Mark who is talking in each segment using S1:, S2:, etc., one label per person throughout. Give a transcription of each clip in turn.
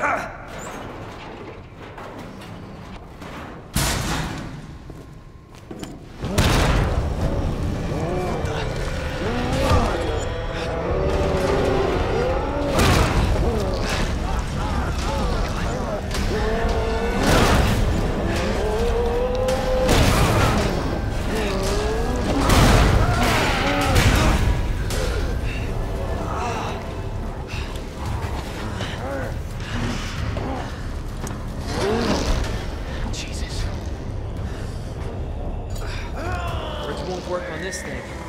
S1: 你看。Work on this thing.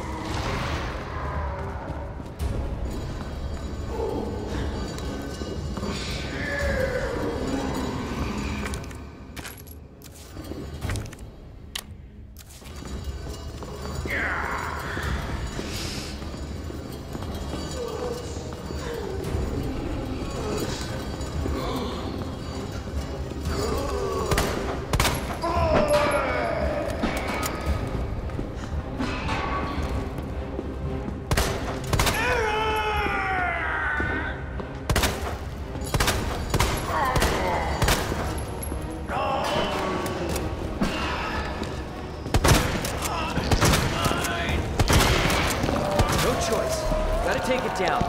S1: No. Gotta take it down.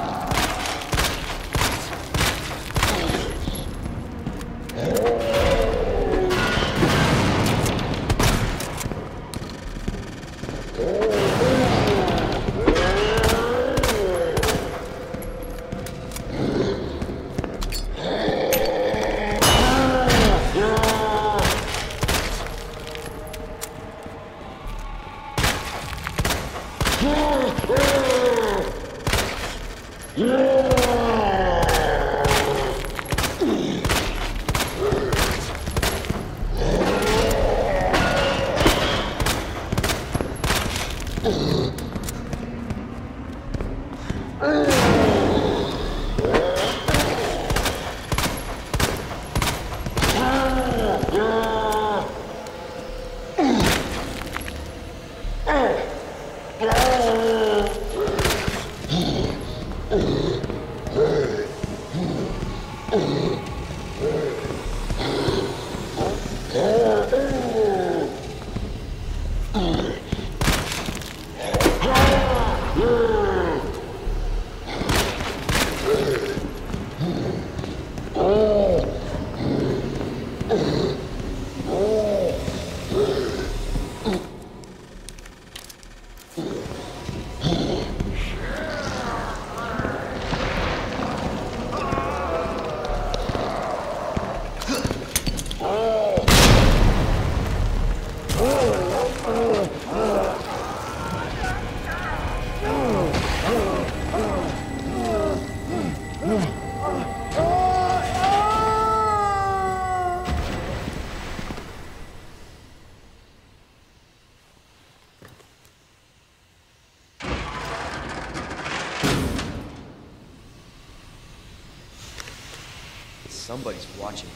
S1: Somebody's watching.